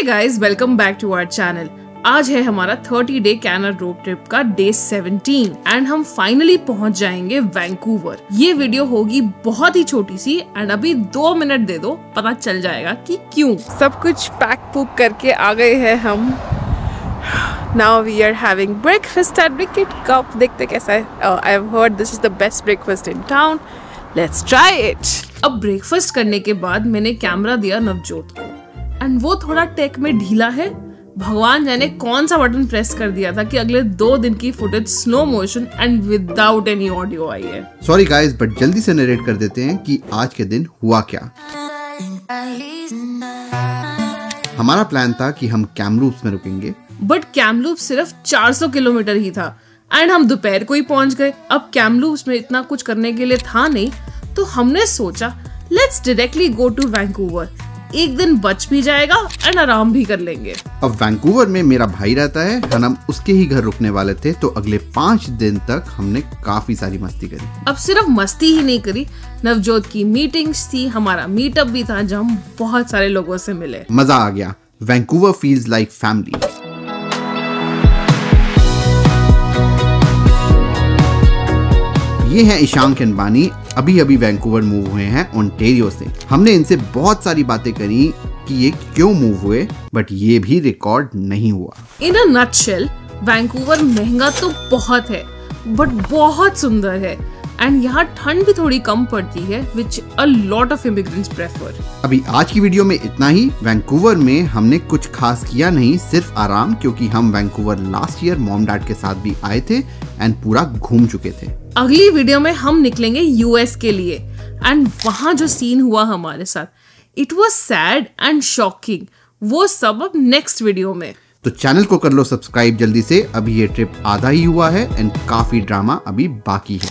Hey guys welcome back to our channel आज है हमारा 30 डे कैनर रोड ट्रिप का डे 17 एंड हम फाइनली पहुँच जाएँगे वैंकूवर ये वीडियो होगी बहुत ही छोटी सी एंड अभी दो मिनट दे दो पता चल जाएगा कि क्यों. सब कुछ पैक पुक करके आ गए हैं हम. Now we are having breakfast at Wicket Cup देखते कैसा है. I have heard this is the best breakfast in town let's try it अब ब्रेकफास्ट करने के बाद मैंने कैमरा दिया नवजोत को. एंड वो थोड़ा टेक में ढीला है। भगवान जाने कौन सा बटन प्रेस कर दिया था कि अगले दो दिन की footage slow motion and without any audio आई है। सॉरी गाइस बट जल्दी से नरेट कर देते हैं कि आज के दिन हुआ क्या। हमारा प्लान था कि हम कैमलूप्स में रुकेंगे। बट कैमलूप सिर्फ़ 400 किलोमीटर ही था। एंड हम दोपहर को ही पहुँच गए। अब कैमलूप्स में इतना कुछ करने के लिए था नहीं तो हमने सोचा let's directly go to Vancouver एक दिन बच भी जाएगा एंड आराम भी कर लेंगे। अब वैंकूवर में मेरा भाई रहता है हम उसके ही घर रुकने वाले थे तो अगले पाँच दिन तक हमने काफ़ी सारी मस्ती करी। अब सिर्फ़ मस्ती ही नहीं करी नवजोत की मीटिंग्स थी हमारा मीटअप भी था जब हम बहुत सारे लोगों से मिले। मज़ा आ गया। वैंकूवर फील्स लाइक फैमिली ये हैं ईशांक अंबानी अभी अभी वैंकूवर मूव हुए हैं ओंटेरियो से। हमने इनसे बहुत सारी बातें करी कि ये क्यों मूव हुए बट ये भी रिकॉर्ड नहीं हुआ। इन अ नटशेल वैंकूवर महँगा तो बहुत है बट बहुत सुंदर है। एंड यहाँ ठंड भी थोड़ी कम पड़ती है which a lot of immigrants prefer अभी आज की वीडियो में इतना ही। वैंकूवर में हमने कुछ खास किया नहीं सिर्फ़ आराम क्योंकि हम Vancouver last year mom dad के साथ भी आए थे एंड पूरा घूम चुके थे। अगली वीडियो में हम निकलेंगे यूएस के लिए। एंड वहाँ जो सीन हुआ हमारे साथ it was sad and shocking वो सब अब नेक्स्ट वीडियो में। तो चैनल को कर लो सब्सक्राइब जल्दी से। अभी ये ट्रिप आधा ही हुआ है एंड काफ़ी ड्रामा अभी बाकी है।